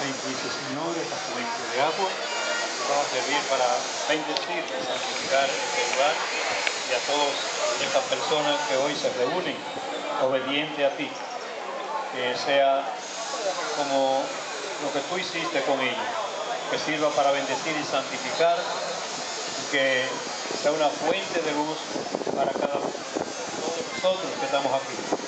Bendito Señor, fuente de agua va a servir para bendecir y santificar este lugar y a todas estas personas que hoy se reúnen obediente a ti. Que sea como lo que tú hiciste con ellos, que sirva para bendecir y santificar y que sea una fuente de luz para cada uno de nosotros que estamos aquí.